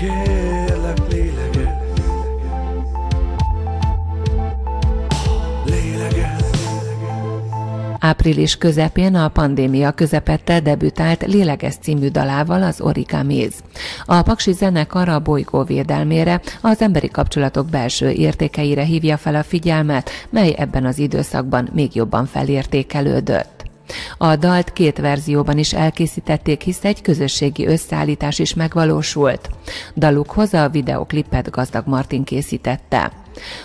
Kérlek lélegez Április közepén a pandémia közepette debütált léleges című dalával az Origamiz. A Paksi zenekar a bolygó védelmére, az emberi kapcsolatok belső értékeire hívja fel a figyelmet, mely ebben az időszakban még jobban felértékelődött. A dalt két verzióban is elkészítették, hisz egy közösségi összeállítás is megvalósult. Dalukhoz a videoklipet Gazdag Martin készítette.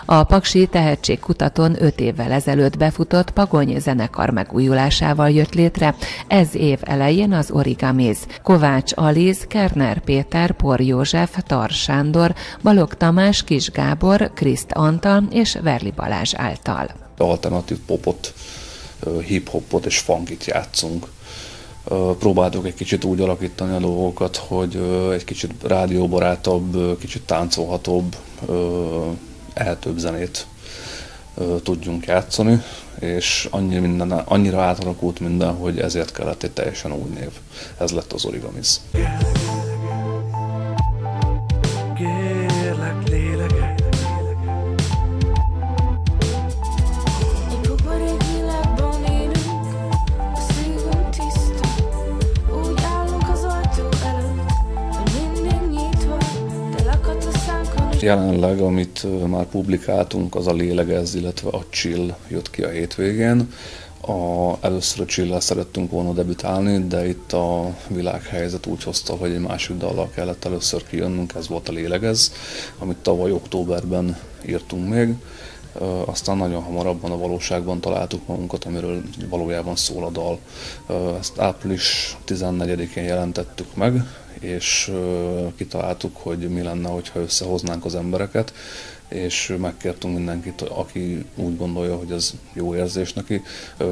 A Paksi tehetségkutatón öt évvel ezelőtt befutott Pagony zenekar megújulásával jött létre, ez év elején az Origamiz, Kovács Aliz, Kerner Péter, Por József, Tar Sándor, Balog Tamás, Kis Gábor, Kriszt Antal és Verli Balázs által. Alternatív popot hip-hopot és funkit játszunk. Próbáltuk egy kicsit úgy alakítani a dolgokat, hogy egy kicsit rádióbarátabb, kicsit táncolhatóbb, eltöbb zenét tudjunk játszani, és annyi minden, annyira átalakult minden, hogy ezért kellett egy teljesen új név. Ez lett az Origamis. Yeah. Jelenleg, amit már publikáltunk, az a Lélegez, illetve a Chill jött ki a hétvégén. A, először a chill szerettünk volna debütálni, de itt a világhelyzet úgy hozta, hogy egy másik dallal kellett először kijönnünk, ez volt a Lélegez, amit tavaly októberben írtunk még. Aztán nagyon hamarabban a valóságban találtuk magunkat, amiről valójában szól a dal. Ezt április 14-én jelentettük meg, és kitaláltuk, hogy mi lenne, hogyha összehoznánk az embereket, és megkértünk mindenkit, aki úgy gondolja, hogy ez jó érzés neki,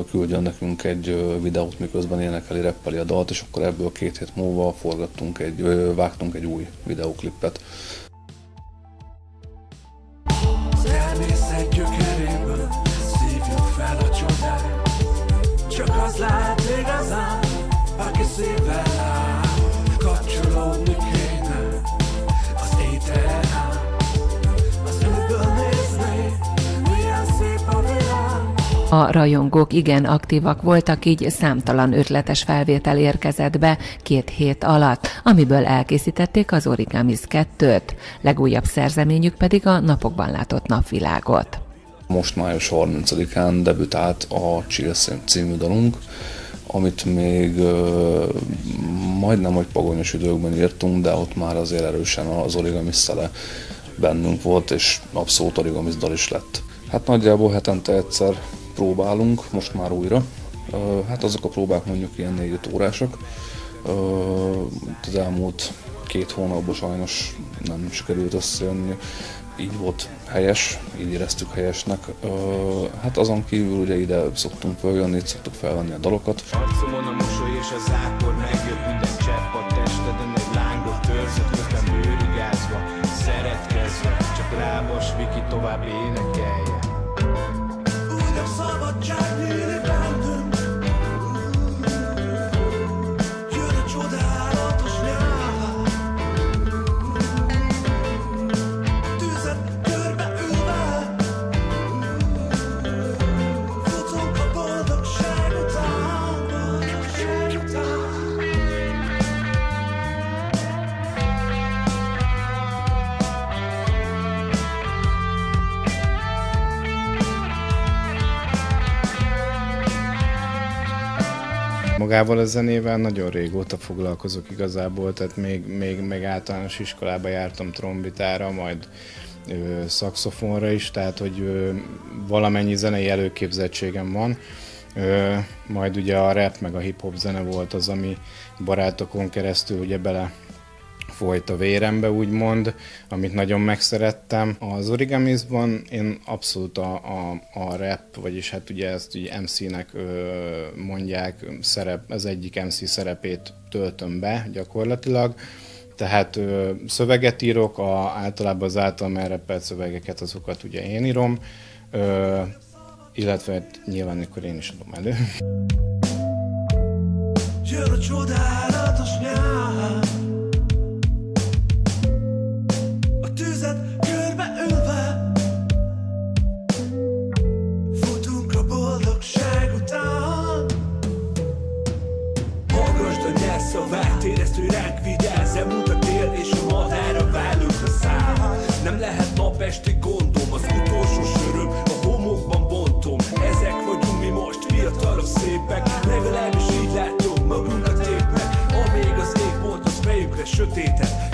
küldjön nekünk egy videót, miközben énekeli, reppeli a dalt, és akkor ebből két hét múlva forgattunk egy, vágtunk egy új videóklipet. Csak az lehet igazán, aki szívvel A rajongók igen aktívak voltak, így számtalan ötletes felvétel érkezett be két hét alatt, amiből elkészítették az Origamis 2-t, legújabb szerzeményük pedig a napokban látott napvilágot. Most május 30-án debütált a Chills című dalunk, amit még majdnem, hogy pagonyos időkben írtunk, de ott már azért erősen az origamis szele bennünk volt, és abszolút origamis dal is lett. Hát nagyjából hetente egyszer próbálunk, most már újra. Hát azok a próbák mondjuk ilyen 4 órásak. Az elmúlt két hónapban sajnos nem sikerült összejönni. Így volt helyes, így éreztük helyesnek. Hát azon kívül ugye ide szoktunk följönni, itt szoktuk felvenni a dalokat. Arcomon a mosoly és az ákor megjött minden csepp a testeden egy lángot törzött közben bőrigázva, szeretkezve, csak lábas Viki tovább énekelje. Magával a zenével nagyon régóta foglalkozok igazából, tehát még, még, még általános iskolába jártam trombitára, majd ö, szakszofonra is, tehát hogy ö, valamennyi zenei előképzettségem van. Ö, majd ugye a rap meg a hip-hop zene volt az, ami barátokon keresztül ugye bele folyt a vérembe, úgymond, amit nagyon megszerettem. Az origamizban én abszolút a, a, a rap, vagyis hát ugye ezt ugye MC-nek mondják, szerep, az egyik MC szerepét töltöm be gyakorlatilag. Tehát ö, szöveget írok, a, általában az általam elrepelt szövegeket, azokat ugye én írom, ö, illetve nyilván akkor én is adom elő. Jön a csodálatos nyár Átéreztő ránk vigyáz, elmúlt a tél és a madára válunk a szál. Nem lehet napesti gondom, az utolsó söröm a homokban bontom. Ezek vagyunk mi most, fiatalok szépek, legalábbis így látjuk magunkat tépnek. Amíg az ég volt, az fejükre sötétet